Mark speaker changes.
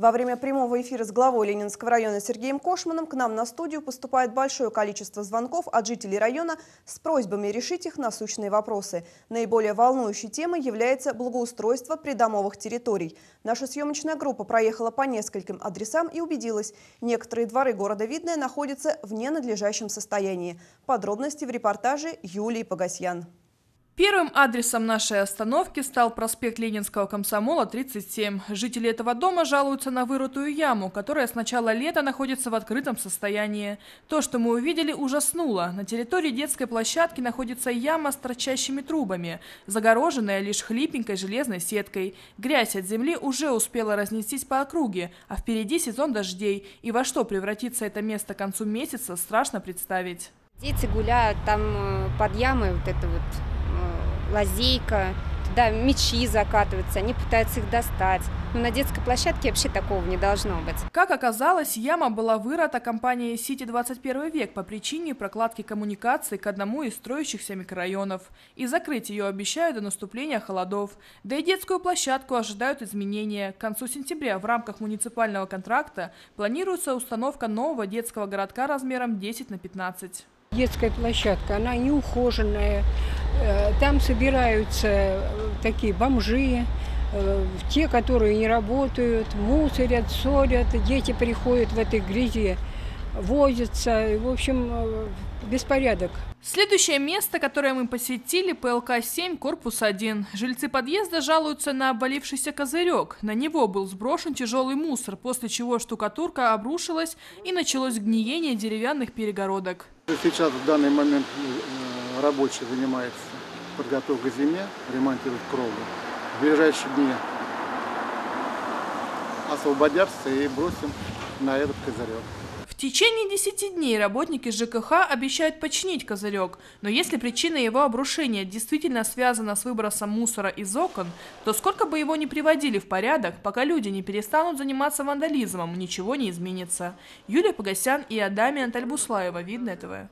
Speaker 1: Во время прямого эфира с главой Ленинского района Сергеем Кошманом к нам на студию поступает большое количество звонков от жителей района с просьбами решить их насущные вопросы. Наиболее волнующей темой является благоустройство придомовых территорий. Наша съемочная группа проехала по нескольким адресам и убедилась, некоторые дворы города Видное находятся в ненадлежащем состоянии. Подробности в репортаже Юлии Погасьян.
Speaker 2: Первым адресом нашей остановки стал проспект Ленинского комсомола, 37. Жители этого дома жалуются на вырытую яму, которая с начала лета находится в открытом состоянии. То, что мы увидели, ужаснуло. На территории детской площадки находится яма с торчащими трубами, загороженная лишь хлипенькой железной сеткой. Грязь от земли уже успела разнестись по округе, а впереди сезон дождей. И во что превратится это место к концу месяца, страшно представить.
Speaker 3: Дети гуляют там э, под ямой, вот это вот лазейка, туда мечи закатываются, они пытаются их достать. Но на детской площадке вообще такого не должно быть.
Speaker 2: Как оказалось, яма была вырыта компанией «Сити 21 век» по причине прокладки коммуникаций к одному из строящихся микрорайонов. И закрыть ее обещают до наступления холодов. Да и детскую площадку ожидают изменения. К концу сентября в рамках муниципального контракта планируется установка нового детского городка размером 10 на 15.
Speaker 4: Детская площадка, она неухоженная, Э, там собираются э, такие бомжи, э, те, которые не работают, мусорят, ссорят, дети приходят в этой грязи, возятся, в общем, беспорядок.
Speaker 2: Следующее место, которое мы посетили, ПЛК-7, корпус 1. Жильцы подъезда жалуются на обвалившийся козырек. На него был сброшен тяжелый мусор, после чего штукатурка обрушилась и началось гниение деревянных перегородок.
Speaker 5: Сейчас в данный момент рабочий занимается подготовкой к зиме, ремонтирует кровлю. В ближайшие дни освободятся и бросим на этот козырек.
Speaker 2: В течение 10 дней работники ЖКХ обещают починить козырек, но если причина его обрушения действительно связана с выбросом мусора из окон, то сколько бы его ни приводили в порядок, пока люди не перестанут заниматься вандализмом, ничего не изменится. Юлия Погосян и Адамия Антальбуслаева, Видно ТВ.